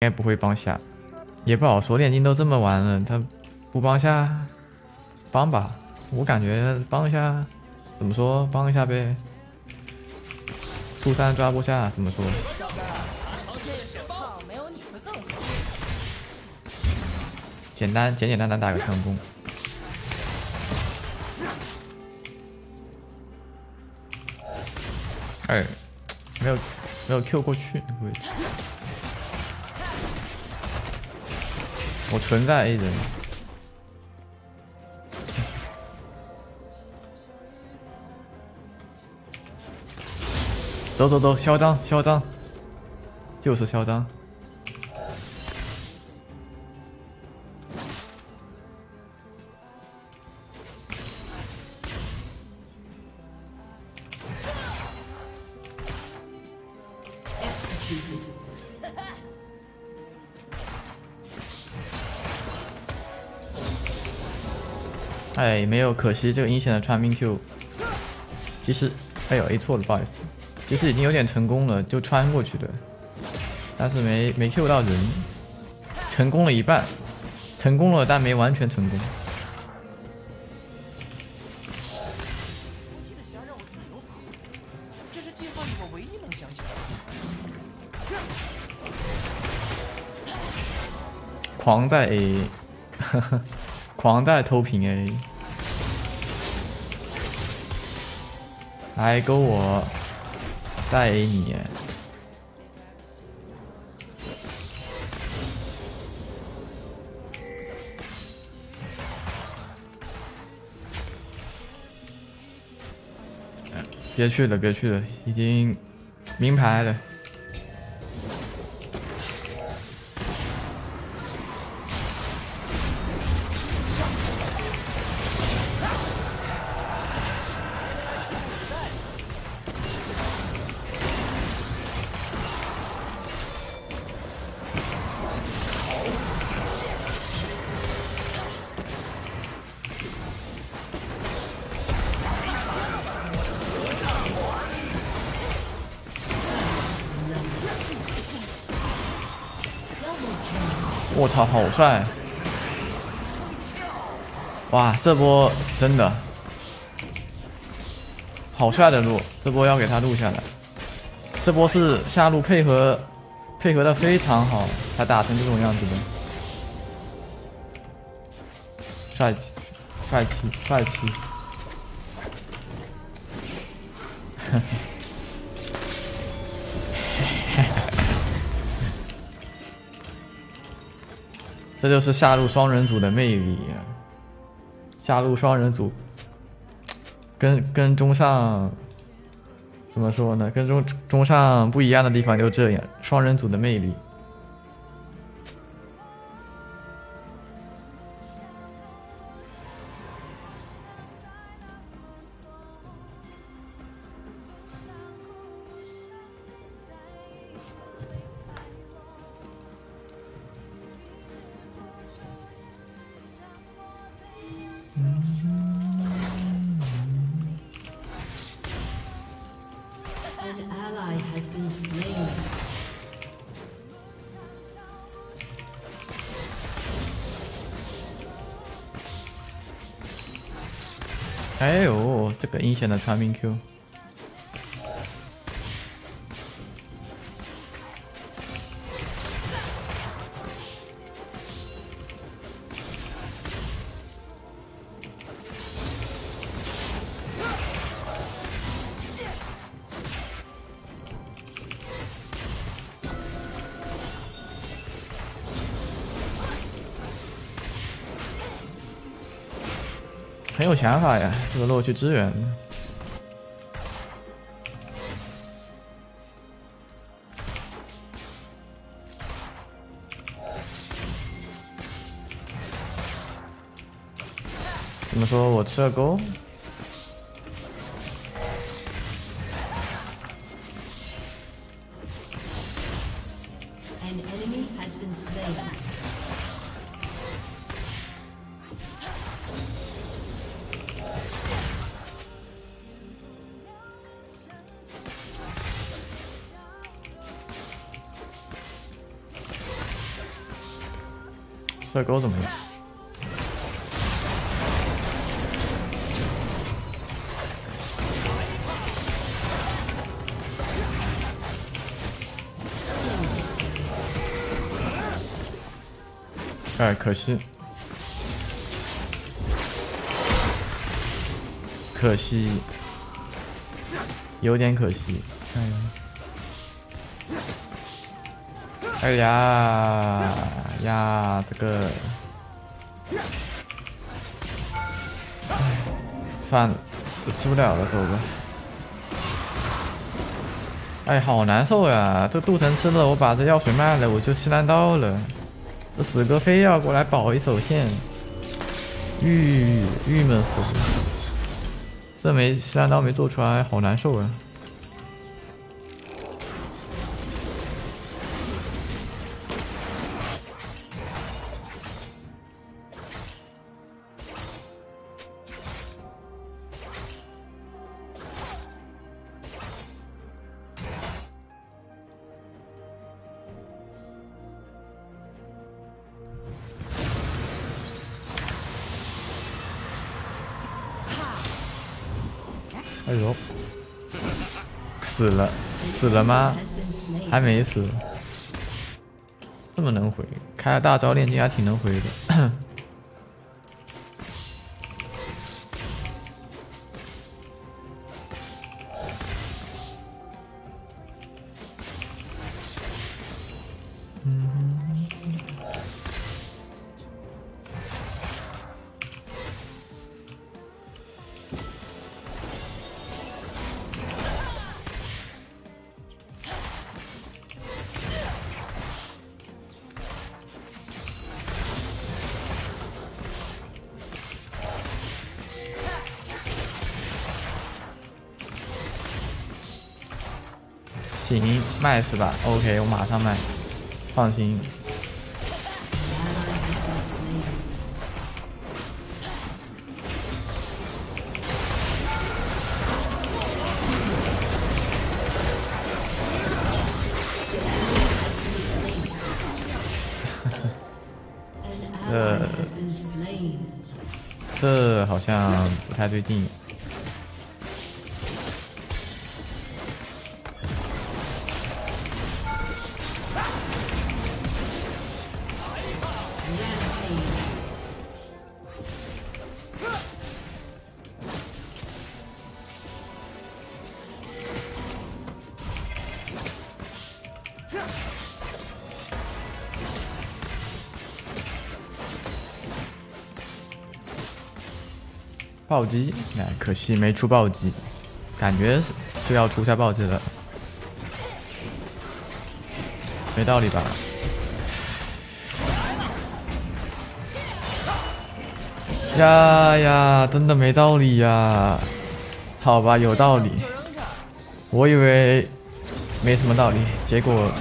应该不会帮下，也不好说。炼金都这么玩了，他不帮下，帮吧。我感觉帮一下，怎么说？帮一下呗。苏三抓不下，怎么说？简单简简单单打个强攻。哎，没有没有 Q 过去那个位置。我存在 A 人，走走走，嚣张嚣张，就是嚣张。哎，没有，可惜这个阴险的穿冰 Q，其实，哎呦，A 错了，不好意思，其实已经有点成功了，就穿过去的，但是没没 Q 到人，成功了一半，成功了，但没完全成功。狂在 A，狂带偷屏 A。来勾我，带 A 你。别去了，别去了，已经明牌了。我操，好帅！哇，这波真的好帅的路，这波要给他录下来。这波是下路配合配合的非常好，才打成这种样子的。帅气，帅气，帅气！呵呵。这就是下路双人组的魅力，下路双人组跟跟中上怎么说呢？跟中中上不一样的地方就这样，双人组的魅力。个阴险的传命 Q！很有想法呀，这个洛去支援。说我吃了狗。帅哥怎么样？哎，可惜，可惜，有点可惜。哎，哎呀呀，这个，算了，我吃不了了，走吧。哎，好难受呀！这镀层吃了，我把这药水卖了，我就吸烂到了。这死哥非要过来保一手线，郁郁闷死了。这没西兰刀没做出来，好难受啊！哎呦，死了，死了吗？还没死，这么能回，开了大招炼金还挺能回的。行，卖是吧？OK，我马上卖，放心。这 这好像不太对劲。暴击，哎，可惜没出暴击，感觉是要出下暴击了，没道理吧？呀呀，真的没道理呀！好吧，有道理，我以为没什么道理，结果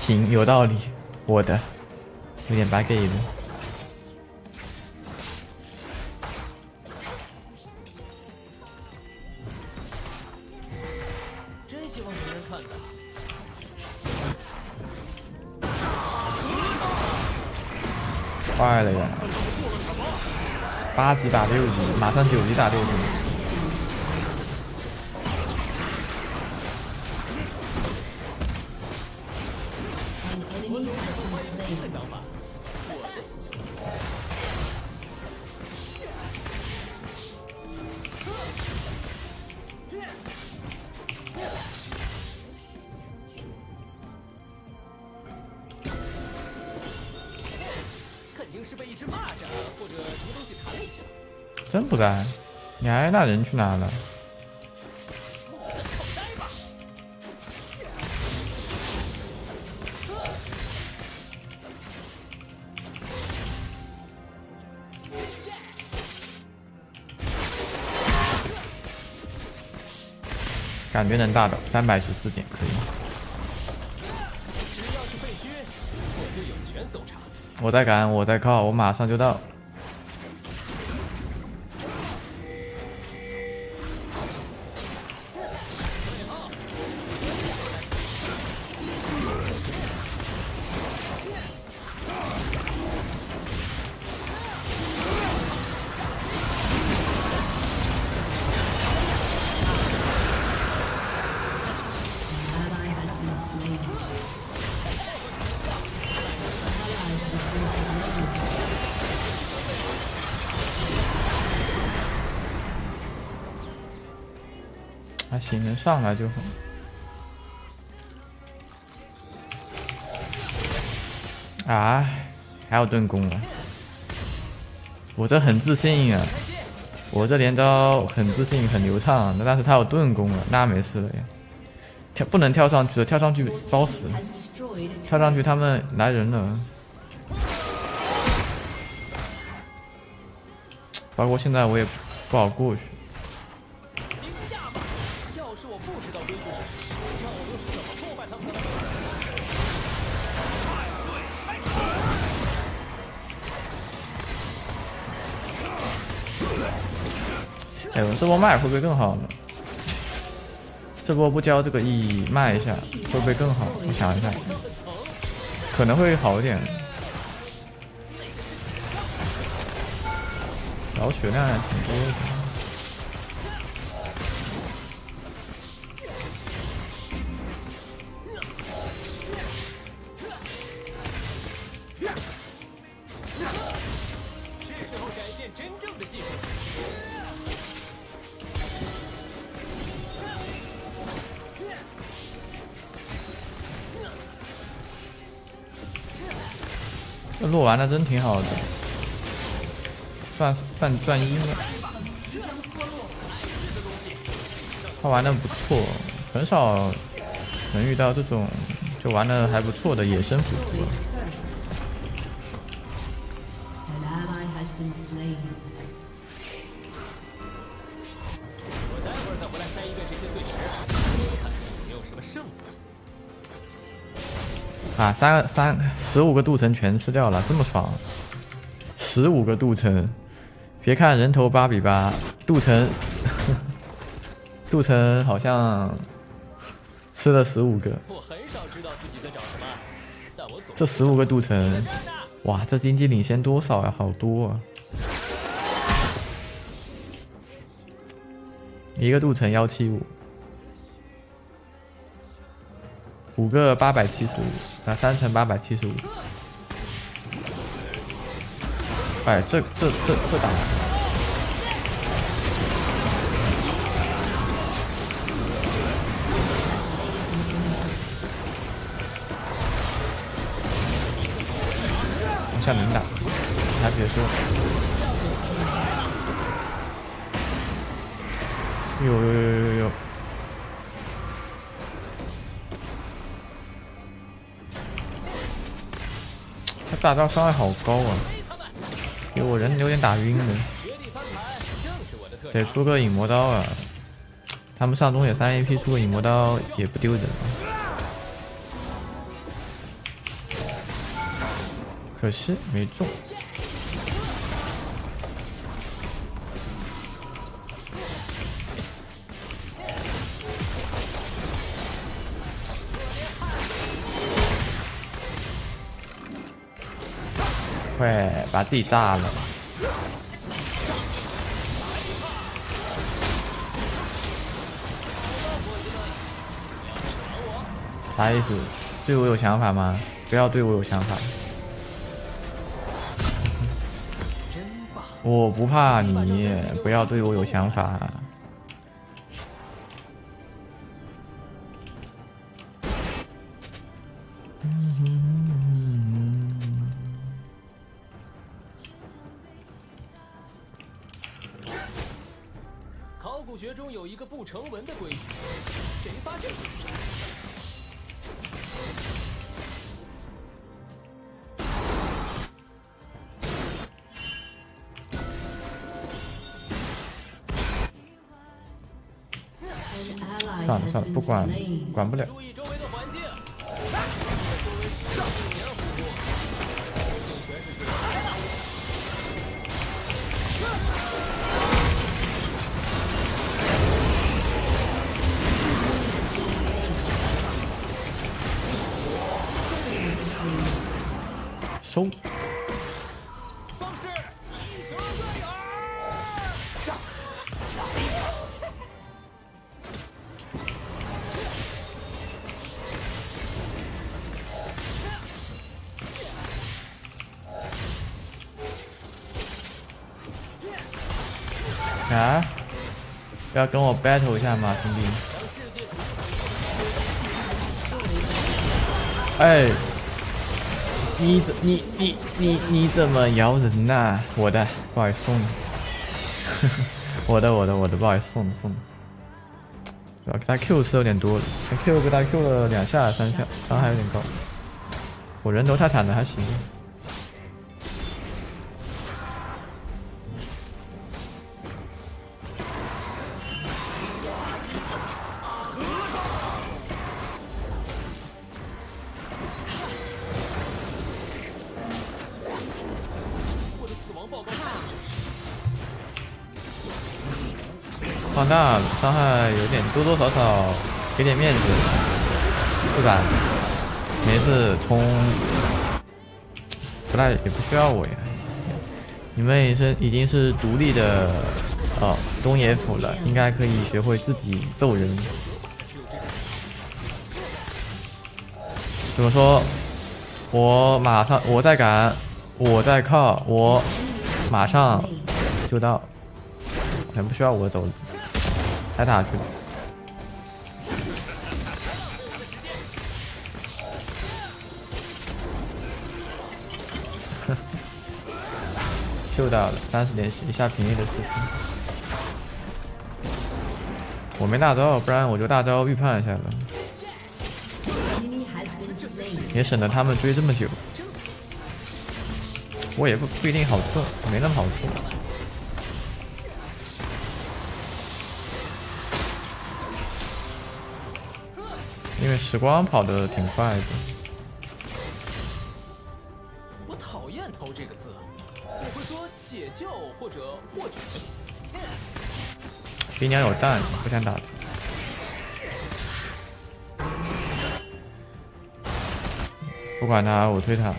行，有道理，我的有点白给的。坏了呀！八级打六级，马上九级打六级。不在，你还那人去哪了？感觉能大的三百十四点可以。我在赶，我在靠，我马上就到。还行，能上来就好。啊，还有盾攻啊！我这很自信啊，我这连招很自信，很流畅。那但是他有盾攻了，那没事了呀。跳不能跳上去了，跳上去包死。跳上去他们来人了。包括现在我也不好过去。哎，我这波卖会不会更好呢？这波不交这个 E 卖一下会不会更好？我想一下，可能会好一点。然后血量还挺多的。那真挺好的，算算赚一了。他玩的不错，很少能遇到这种就玩的还不错的野生辅助。啊，三个三十五个镀层全吃掉了，这么爽！十五个镀层，别看人头八比八，镀层，镀层好像吃了十五个。这十五个镀层，哇，这经济领先多少呀？好多啊！一个镀层幺七五。五个八百七十五，那三乘八百七十五。哎，这这这这打，往下能打，还别说，有有有有有。大招伤害好高啊！给我人有点打晕了。得出个影魔刀啊！他们上中野三 A P 出个影魔刀也不丢人。可惜没中。快把自己炸了！啥意思？对我有想法吗？不要对我有想法！我不怕你，不要对我有想法。嗯学中有一个不成文的规矩，谁发这个？算了算了，不管，管不了。中一啊？要跟我 battle 一下吗兄弟？哎。你怎你你你你怎么摇人呐？我的，不好意思送你。我的我的我的，不好意思送你送你。对吧？给他 Q 是有点多了，他 Q 给他 Q 了两下三下，伤害有点高。我人头太惨了，还行。那伤害有点多多少少给点面子，是吧？没事，冲不太也不需要我呀。你们也是已经是独立的哦东野府了，应该可以学会自己揍人。怎么说？我马上我在赶，我在靠，我马上就到，全不需要我走。太大去 了，Q 到了，三十连续一下平 A 的事情。我没大招，不然我就大招预判一下了，也省得他们追这么久。我也不不一定好测，没那么好测。因为时光跑得挺快的。我讨厌“偷”这个字，我会说解救或者获取。冰娘有蛋，不想打他。不管他，我推他。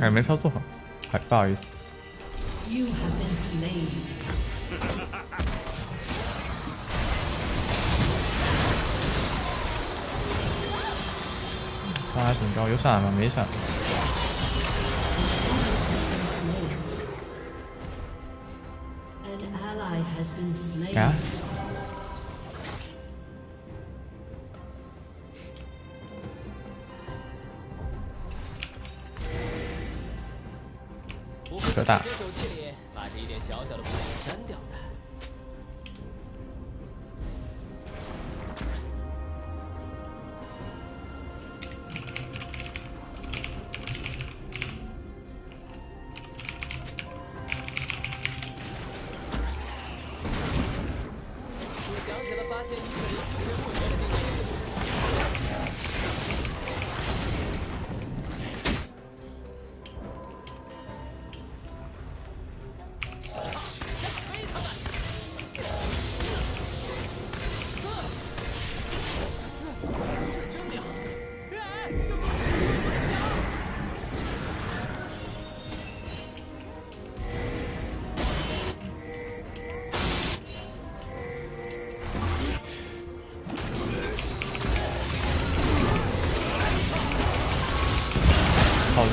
哎，没操作好，还不好意思。伤害挺高，有闪吗？没闪。啊？可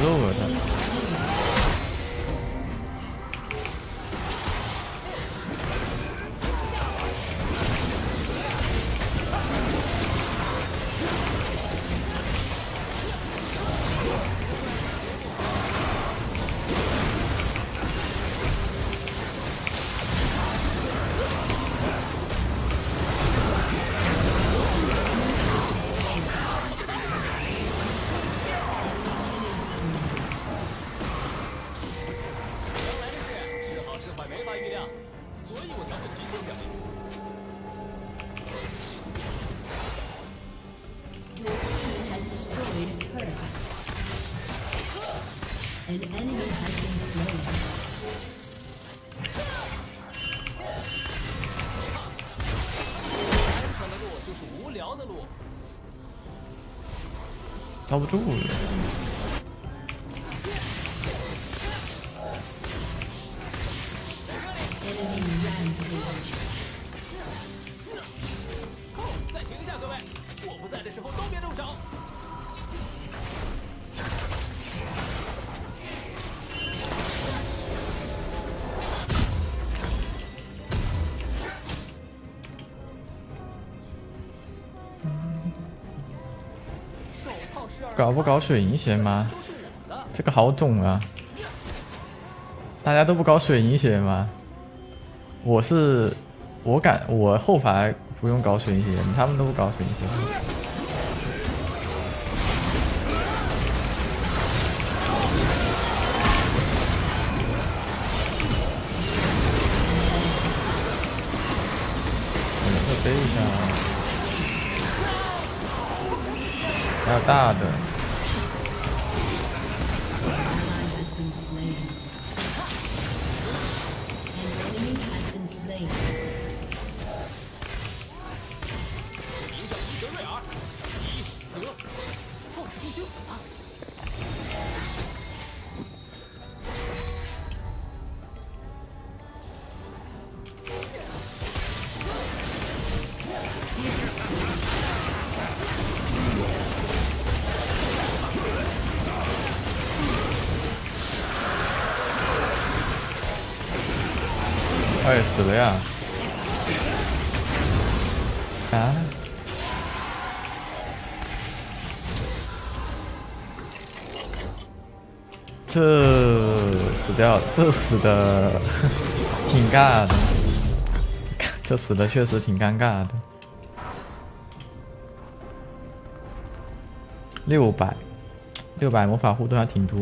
大。遭不住了。不搞水银鞋吗？这个好肿啊！大家都不搞水银鞋吗？我是，我敢，我后排不用搞水银鞋，他们都不搞水银鞋。我们这背一下，还有大的。哎，死了呀！啊！这死掉，这死的挺尬的，这死的确实挺尴尬的。六百，六百魔法护盾还挺多。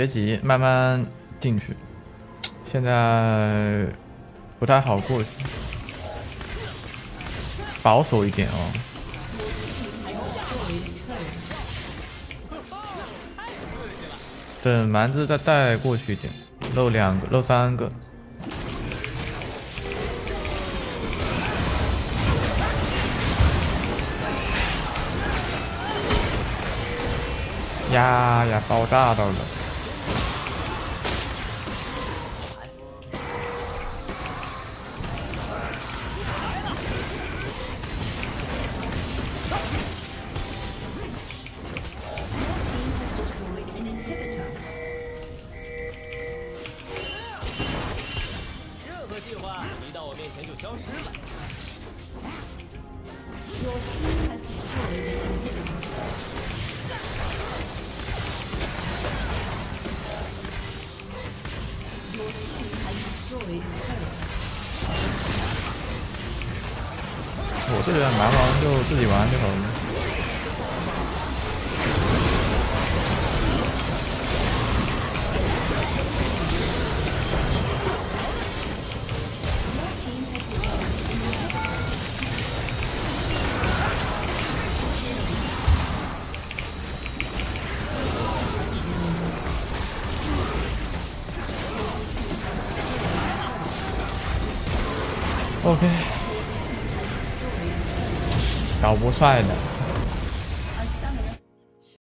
别急，慢慢进去。现在不太好过去，保守一点哦。等蛮子再带过去一点，漏两个，漏三个。呀呀，爆炸到了！这个蛮王就自己玩就好了。不帅的。